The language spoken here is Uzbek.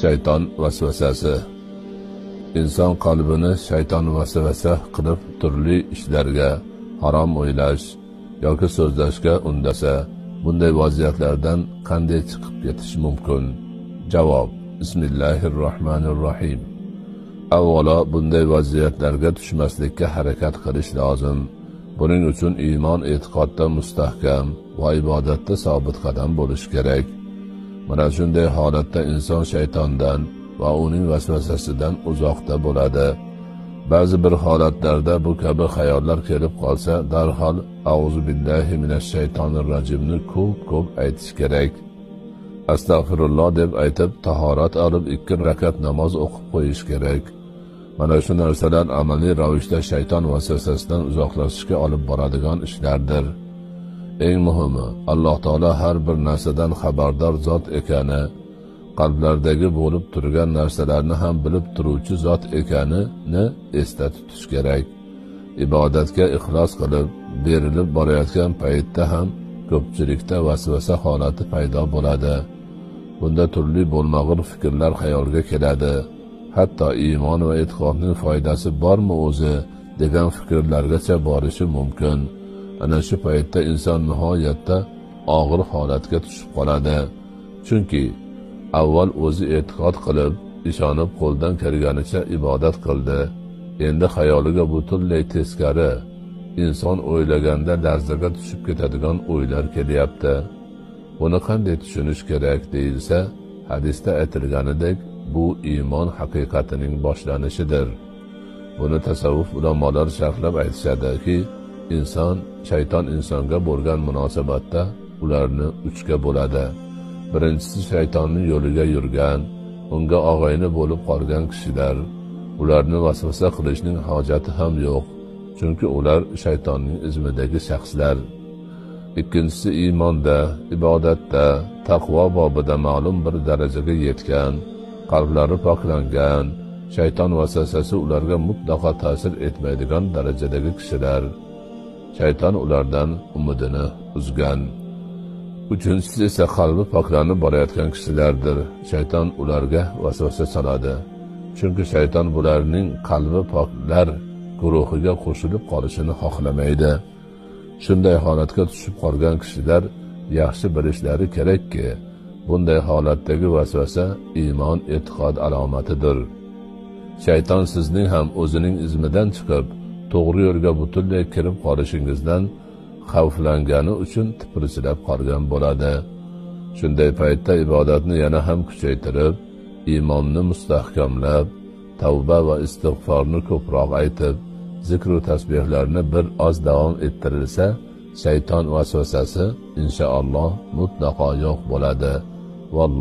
shayton vasvasasi. Inson qalbini shayton vasvasa qilib turli ishlarga harom o'ylash yoki so'zlashga undasa bunday vaziyatlardan qanday chiqib ketish mumkin? Javob bismillahi rohmanir rohim avvalo bunday vaziyatlarga tushmaslikka harakat qilish lozim. Buning uchun iymon e'tiqodda mustahkam va ibodatda sobit qadam bo'lish kerak. Mana shunday holatda inson shaytondan va uning vasvasasidan uzoqda bo'ladi. Ba'zi bir holatlarda bu kabi xayollar kelib qolsa darhol auzu billahi minash shaytonir rajimni ko'p ko'p aytish kerak. Astag'firulloh deb aytib tahorat olib ikki rakat namoz o'qib qo'yish kerak. Mana shu narsalar amaliy ravishda shayton vasvasasidan uzoqlashishga olib boradigan ishlardir. Eng muhimi alloh taolo har bir narsadan xabardor zot ekani qalblardagi bo'lib turgan narsalarni ham bilib turuvchi zot ekanini esda tutish kerak. Ibodatga ixlos qilib berilib borayotgan paytda ham ko'pchilikda vasvasa holati paydo bo'ladi. Bunda turli bo'lmag'ur fikrlar xayolga keladi. Hatto iymon va e'tiqodning foydasi bormi o'zi degan fikrlargacha borishi mumkin. Ana shu paytda inson nihoyatda og'ir holatga tushib qoladi. Chunki avval o'zi e'tiqod qilib ishonib qo'ldan kelganicha ibodat qildi. Endi xayoliga butunlay teskari inson o'ylaganda larzaga tushib ketadigan o'ylar kelyapti. Buni qanday tushunish kerak deyilsa hadisda aytilganidek bu iymon haqiqatining boshlanishidir. Buni tasavvuf ulamolar sharhlab aytishadiki inson shayton insonga bo'lgan munosabatda ularni uchga bo'ladi. Birinchisi shaytonning yo'liga yurgan unga og'ayni bo'lib qolgan kishilar. Ularni vasvasa qilishning hojati ham yo'q chunki ular shaytonning izmidagi shaxslar. Ikkinchisi iymonda ibodatda taqvo bobida ma'lum bir darajaga yetgan qalblari poklangan shayton vasvasasi ularga mutlaqo ta'sir etmaydigan darajadagi kishilar. Shayton ulardan umidini uzgan. Uchinchisi esa qalbi poklanib borayotgan kishilardir. Shayton ularga vasvasa soladi. Chunki shayton bularning qalbi poklar guruhiga qo'shilib qolishini xohlamaydi. Shunday holatga tushib qolgan kishilar yaxshi bilishlari kerakki bunday holatdagi vasvasa iymon e'tiqod alomatidir. Shayton sizning ham o'zining izmidan chiqib to'g'ri yo'lga butunlay kirib qolishingizdan xavflangani uchun tipirchilab qolgan bo'ladi. Shunday paytda ibodatni yana ham kuchaytirib iymonni mustahkamlab tavba va istig'forni ko'proq aytib zikru tasbehlarni bir oz davom ettirilsa shayton vasvasasi inshaalloh mutlaqo yo'q bo'ladi. Valloh